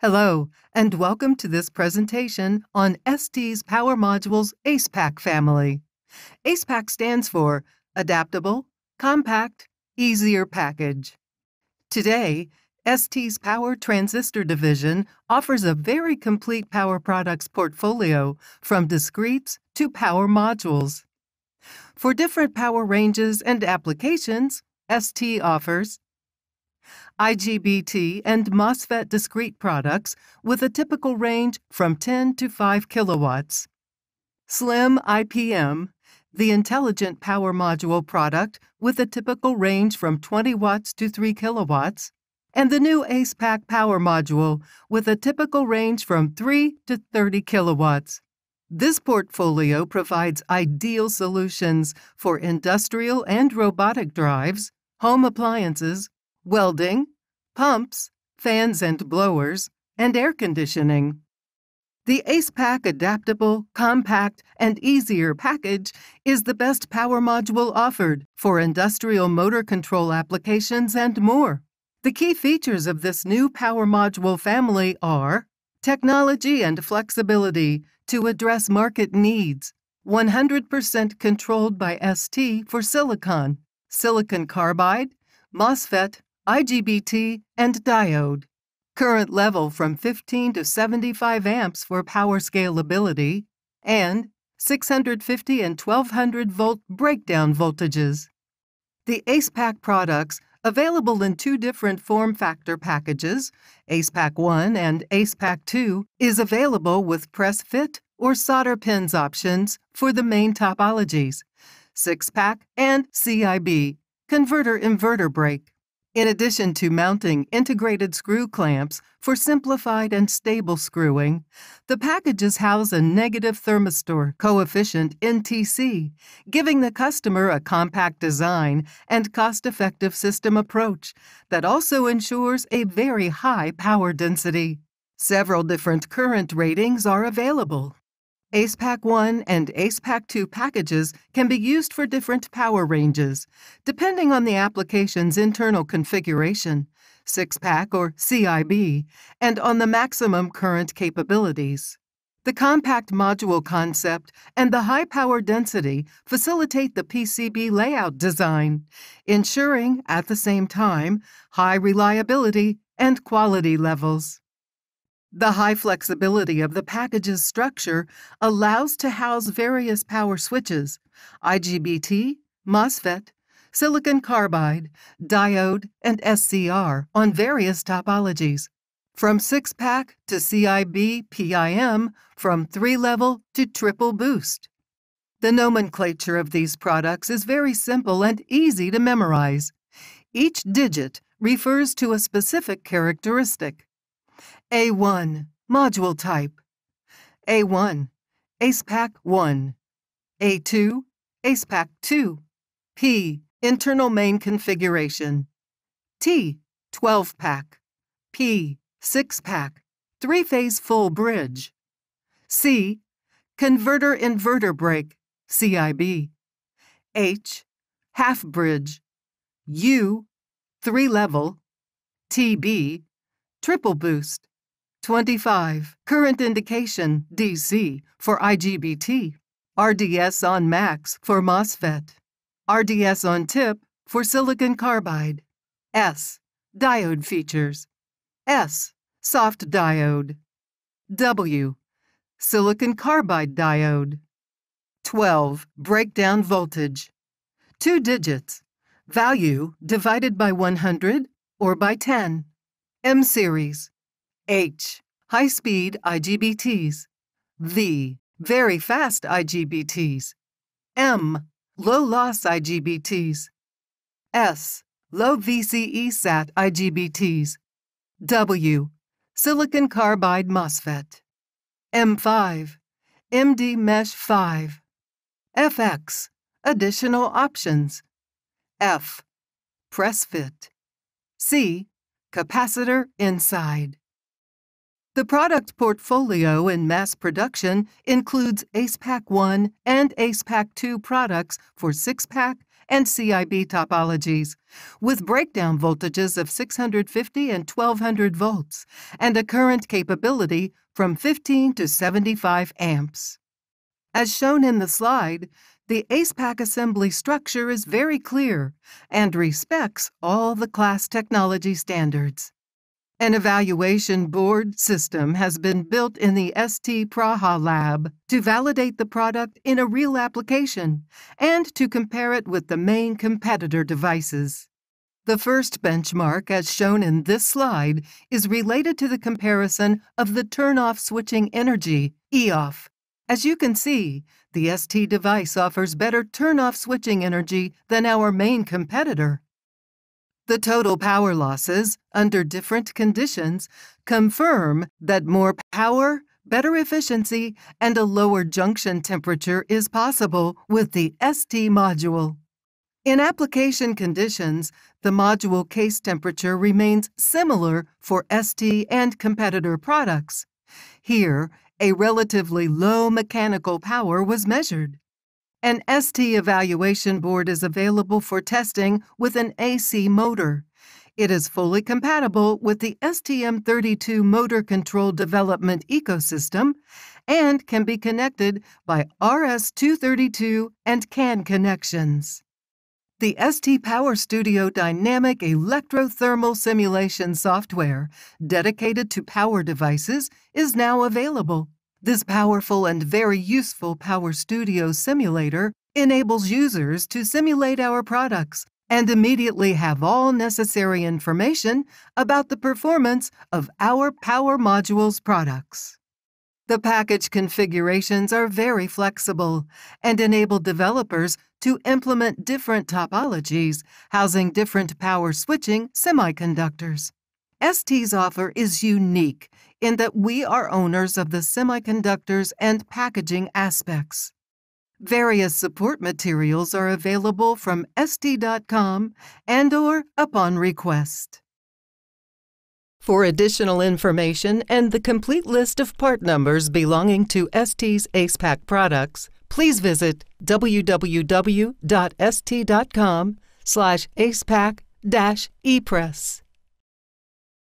Hello, and welcome to this presentation on ST's Power Modules ACEPACK family. ACEPACK stands for Adaptable, Compact, Easier Package. Today, ST's Power Transistor Division offers a very complete power products portfolio from discretes to power modules. For different power ranges and applications, ST offers IGBT and MOSFET discrete products with a typical range from 10 to 5 kilowatts. SLIM IPM, the intelligent power module product with a typical range from 20 watts to 3 kilowatts, and the new ACEPACK power module with a typical range from 3 to 30 kilowatts. This portfolio provides ideal solutions for industrial and robotic drives, home appliances, welding, pumps, fans and blowers, and air conditioning. The ACEPACK adaptable, compact, and easier package is the best power module offered for industrial motor control applications and more. The key features of this new power module family are technology and flexibility to address market needs, 100% controlled by ST for silicon, silicon carbide, MOSFET, IGBT, and diode. Current level from 15 to 75 amps for power scalability, and 650 and 1200 volt breakdown voltages. The ACEPACK products, available in two different form factor packages, ACEPACK 1 and ACEPACK 2, is available with press fit or solder pins options for the main topologies, 6-pack and CIB, converter inverter brake in addition to mounting integrated screw clamps for simplified and stable screwing, the packages house a negative thermistor coefficient NTC, giving the customer a compact design and cost-effective system approach that also ensures a very high power density. Several different current ratings are available, ACEPACK 1 and ACEPACK 2 packages can be used for different power ranges, depending on the application's internal configuration, 6-pack or CIB, and on the maximum current capabilities. The compact module concept and the high power density facilitate the PCB layout design, ensuring, at the same time, high reliability and quality levels. The high flexibility of the package's structure allows to house various power switches, IGBT, MOSFET, silicon carbide, diode, and SCR on various topologies, from 6-pack to CIB PIM, from 3-level to triple boost. The nomenclature of these products is very simple and easy to memorize. Each digit refers to a specific characteristic. A1 Module Type. A1 ACEPACK 1 A2 ACEPACK 2 P Internal Main Configuration. T 12 pack. P 6 pack. 3 phase full bridge. C Converter Inverter Brake CIB H Half bridge. U 3 level. TB Triple boost 25. Current indication DC for IGBT. RDS on max for MOSFET. RDS on tip for silicon carbide. S. Diode features. S. Soft diode. W. Silicon carbide diode. 12. Breakdown voltage. Two digits. Value divided by 100 or by 10. M series. H. High speed IGBTs. V. Very fast IGBTs. M. Low loss IGBTs. S. Low VCE SAT IGBTs. W. Silicon carbide MOSFET. M5. MDmesh 5. FX. Additional options. F. Press fit. C. Capacitor inside. The product portfolio in mass production includes ACEPACK 1 and ACEPACK 2 products for 6-pack and CIB topologies, with breakdown voltages of 650 and 1200 volts, and a current capability from 15 to 75 amps. As shown in the slide, the ACEPACK assembly structure is very clear and respects all the class technology standards. An evaluation board system has been built in the ST Praha lab to validate the product in a real application and to compare it with the main competitor devices. The first benchmark, as shown in this slide, is related to the comparison of the turn-off switching energy, EOF. As you can see, the ST device offers better turn-off switching energy than our main competitor. The total power losses, under different conditions, confirm that more power, better efficiency, and a lower junction temperature is possible with the ST module. In application conditions, the module case temperature remains similar for ST and competitor products. Here, a relatively low mechanical power was measured. An ST evaluation board is available for testing with an AC motor. It is fully compatible with the STM32 motor control development ecosystem and can be connected by RS-232 and CAN connections. The ST Power Studio Dynamic Electrothermal Simulation software, dedicated to power devices, is now available. This powerful and very useful Power Studio simulator enables users to simulate our products and immediately have all necessary information about the performance of our Power Modules products. The package configurations are very flexible and enable developers to implement different topologies housing different power switching semiconductors. ST's offer is unique in that we are owners of the semiconductors and packaging aspects. Various support materials are available from st.com and or upon request. For additional information and the complete list of part numbers belonging to ST's ACEPACK products, please visit www.st.com slash acepack-epress.